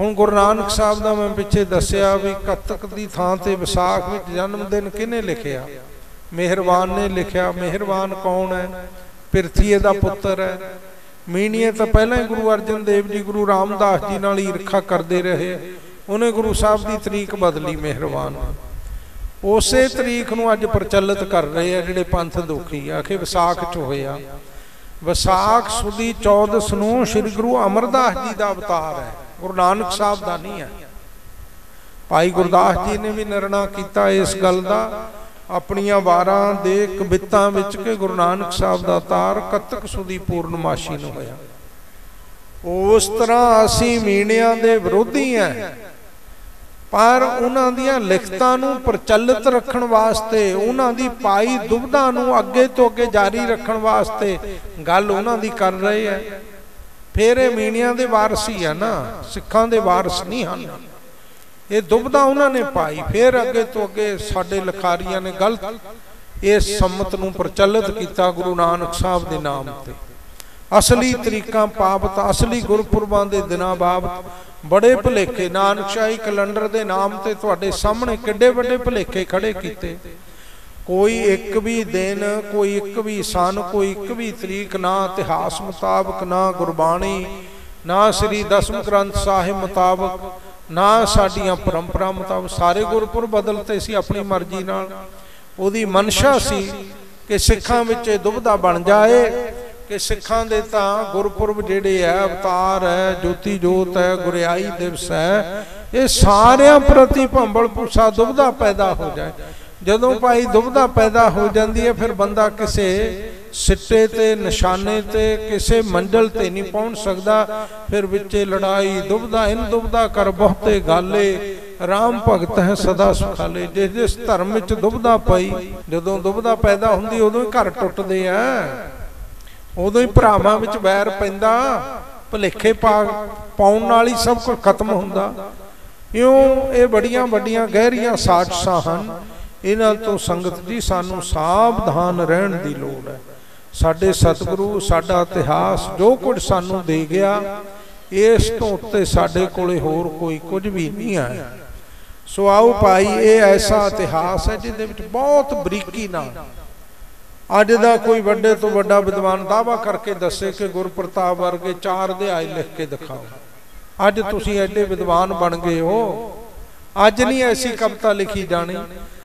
ਹੁਣ ਗੁਰੂ ਨਾਨਕ ਸਾਹਿਬ ਦਾ ਮੈਂ ਪਿੱਛੇ ਦੱਸਿਆ ਵੀ ਕੱਤਕ ਦੀ ਥਾਂ ਤੇ ਵਿਸਾਖ ਵਿੱਚ ਜਨਮ ਦਿਨ ਕਿਹਨੇ ਲਿਖਿਆ? ਮਿਹਰਬਾਨ ਨੇ ਲਿਖਿਆ, ਮਿਹਰਬਾਨ ਕੌਣ ਹੈ? ਪਿਰਥੀਏ ਦਾ ਪੁੱਤਰ ਹੈ। ਮੀਣੀਏ ਤਾਂ ਪਹਿਲਾਂ ਹੀ ਗੁਰੂ ਅਰਜਨ ਦੇਵ ਜੀ, ਗੁਰੂ ਰਾਮਦਾਸ ਜੀ ਨਾਲ ਈਰਖਾ ਕਰਦੇ ਰਹੇ। ਉਹਨੇ ਗੁਰੂ ਸਾਹਿਬ ਦੀ ਤਰੀਕ ਬਦਲੀ ਮਿਹਰਬਾਨ। ਉਸੇ ਤਰੀਕ ਨੂੰ ਅੱਜ ਪ੍ਰਚਲਿਤ ਕਰ ਰਹੇ ਆ ਜਿਹੜੇ ਪੰਥ ਦੁਖੀ ਆਖੇ ਵਿਸਾਖ ਚ ਹੋਇਆ ਵਿਸਾਖ ਸੁਦੀ 14 ਨੂੰ ਸ੍ਰੀ ਗੁਰੂ ਅਮਰਦਾਸ ਜੀ ਦਾ ਅਵਤਾਰ ਹੈ। ਗੁਰੂ ਨਾਨਕ ਸਾਹਿਬ ਦਾ ਨਹੀਂ ਹੈ। ਭਾਈ ਗੁਰਦਾਸ ਜੀ ਨੇ ਵੀ ਨਿਰਣਾ ਕੀਤਾ ਇਸ ਗੱਲ ਦਾ। ਆਪਣੀਆਂ ਵਾਰਾਂ ਦੇ ਕਵਿੱਤਾਂ ਵਿੱਚ ਕਿ ਗੁਰੂ ਨਾਨਕ ਸਾਹਿਬ ਦਾ ਅਵਤਾਰ ਕੱਤਕ ਸੁਦੀ ਪੂਰਨਮਾਸ਼ੀ ਨੂੰ ਹੋਇਆ। ਉਸ ਤਰ੍ਹਾਂ ਅਸੀਂ ਮੀਣਿਆਂ ਦੇ ਵਿਰੋਧੀ ਹਾਂ ਪਰ ਉਹਨਾਂ ਦੀਆਂ ਲਿਖਤਾਂ ਨੂੰ ਪ੍ਰਚਲਿਤ ਰੱਖਣ ਵਾਸਤੇ, ਉਹਨਾਂ ਦੀ ਪਾਈ ਦੁਬਧਾ ਨੂੰ ਅੱਗੇ ਤੋਂ ਅੱਗੇ ਜਾਰੀ ਰੱਖਣ ਵਾਸਤੇ ਗੱਲ ਉਹਨਾਂ ਦੀ ਕਰ ਰਹੇ ਆ ਫਿਰ ਇਹ ਮੀਣਿਆਂ ਦੇ ਵਾਰਸ ਹੀ ਆ ਨਾ, ਸਿੱਖਾਂ ਦੇ ਵਾਰਸ ਨਹੀਂ ਹਨ। ਇਹ ਦੁਬਧਾ ਉਹਨਾਂ ਨੇ ਪਾਈ, ਫਿਰ ਅੱਗੇ ਤੋਂ ਅੱਗੇ ਸਾਡੇ ਲਖਾਰੀਆਂ ਨੇ ਗਲਤ ਇਸ ਸੰਮਤ ਨੂੰ ਪ੍ਰਚਲਿਤ ਕੀਤਾ ਗੁਰੂ ਨਾਨਕ ਸਾਹਿਬ ਦੇ ਨਾਮ ਤੇ। ਅਸਲੀ ਤਰੀਕਾਂ ਪਾਪਤ ਅਸਲੀ ਗੁਰਪੁਰਬਾਂ ਦੇ ਦਿਨਾਂ ਬਾਬਤ ਬੜੇ ਭੁਲੇਖੇ, ਨਾਨਕਸ਼ਾਹੀ ਕੈਲੰਡਰ ਦੇ ਨਾਮ ਤੇ ਤੁਹਾਡੇ ਸਾਹਮਣੇ ਕਿੱਡੇ ਵੱਡੇ ਭੁਲੇਖੇ ਖੜੇ ਕੀਤੇ। ਕੋਈ ਇੱਕ ਵੀ ਦਿਨ, ਕੋਈ ਇੱਕ ਵੀ ਸਨ, ਕੋਈ ਇੱਕ ਵੀ ਤਰੀਕ ਨਾ ਇਤਿਹਾਸ ਮੁਤਾਬਕ, ਨਾ ਗੁਰਬਾਣੀ, ਨਾ ਸ੍ਰੀ ਦਸਮ ਗ੍ਰੰਥ ਸਾਹਿਬ ਮੁਤਾਬਕ, ਨਾ ਸਾਡੀਆਂ ਪਰੰਪਰਾ ਮੁਤਾਬਕ, ਸਾਰੇ ਗੁਰਪੁਰਬ ਬਦਲਤੇ ਸੀ ਆਪਣੀ ਮਰਜ਼ੀ ਨਾਲ। ਉਹਦੀ ਮਨਸ਼ਾ ਸੀ ਕਿ ਸਿੱਖਾਂ ਵਿੱਚ ਇਹ ਦੁਬਧਾ ਬਣ ਜਾਏ, ਕਿ ਸਿੱਖਾਂ ਦੇ ਤਾਂ ਗੁਰਪੁਰਬ ਜਿਹੜੇ ਹੈ ਅਵਤਾਰ ਹੈ, ਜੋਤੀ ਜੋਤ ਹੈ, ਗੁਰਿਆਈ ਦਿਵਸ ਹੈ, ਇਹ ਸਾਰਿਆਂ ਪ੍ਰਤੀ ਭੰਬਲ ਪੂਸਾ ਦੁਬਧਾ ਪੈਦਾ ਹੋ ਜਾਏ। ਜਦੋਂ ਭਾਈ ਦੁਬਧਾ ਪੈਦਾ ਹੋ ਜਾਂਦੀ ਹੈ ਫਿਰ ਬੰਦਾ ਕਿਸੇ ਸਿੱਟੇ ਤੇ ਨਿਸ਼ਾਨੇ ਤੇ ਕਿਸੇ ਮੰਜ਼ਲ ਤੇ ਨਹੀਂ ਪਹੁੰਚ ਸਕਦਾ ਫਿਰ ਵਿੱਚੇ ਲੜਾਈ ਦੁਬਧਾ ਇਨ ਦੁਬਧਾ ਕਰ ਬਹੁਤੇ ਗਾਲੇ ਰਾਮ ਭਗਤ ਹੈ ਸਦਾ ਸੁਖਾਲੇ। ਜਿਸ ਜਿਸ ਧਰਮ ਵਿੱਚ ਦੁਬਧਾ ਪਈ ਜਦੋਂ ਦੁਬਧਾ ਪੈਦਾ ਹੁੰਦੀ ਉਦੋਂ ਹੀ ਘਰ ਟੁੱਟਦੇ ਆ। ਉਦੋਂ ਹੀ ਭਰਾਵਾਂ ਵਿੱਚ ਵੈਰ ਪੈਂਦਾ। ਭਲੇਖੇ ਪਾਉਣ ਨਾਲ ਹੀ ਸਭ ਕੁਝ ਖਤਮ ਹੁੰਦਾ। ਇਉਂ ਇਹ ਬੜੀਆਂ ਵੱਡੀਆਂ ਗਹਿਰੀਆਂ ਸਾਜ਼ਿਸ਼ਾਂ ਹਨ ਇਹਨਾਂ ਤੋਂ ਸੰਗਤ ਜੀ ਸਾਨੂੰ ਸਾਵਧਾਨ ਰਹਿਣ ਦੀ ਲੋੜ ਹੈ। ਸਾਡੇ ਸਤਿਗੁਰੂ, ਸਾਡਾ ਇਤਿਹਾਸ ਜੋ ਕੁਝ ਸਾਨੂੰ ਦੇ ਗਿਆ, ਇਸ ਤੋਂ ਉੱਤੇ ਸਾਡੇ ਕੋਲੇ ਹੋਰ ਕੋਈ ਕੁਝ ਵੀ ਨਹੀਂ ਆਇਆ ਸੋ ਆਓ ਭਾਈ, ਇਹ ਐਸਾ ਇਤਿਹਾਸ ਹੈ ਜਿਹਦੇ ਵਿੱਚ ਬਹੁਤ ਬਰੀਕੀ ਨਾਲ ਅੱਜ ਦਾ ਕੋਈ ਵੱਡੇ ਤੋਂ ਵੱਡਾ ਵਿਦਵਾਨ ਦਾਵਾ ਕਰਕੇ ਦੱਸੇ ਕਿ ਗੁਰਪ੍ਰਤਾਪ ਵਰਗੇ ਚਾਰ ਅਧਿਆਇ ਲਿਖ ਕੇ ਦਿਖਾਓ। ਅੱਜ ਤੁਸੀਂ ਐਡੇ ਵਿਦਵਾਨ ਬਣ ਗਏ ਹੋ। ਅੱਜ ਨਹੀਂ ਐਸੀ ਕਵਿਤਾ ਲਿਖੀ ਜਾਣੀ।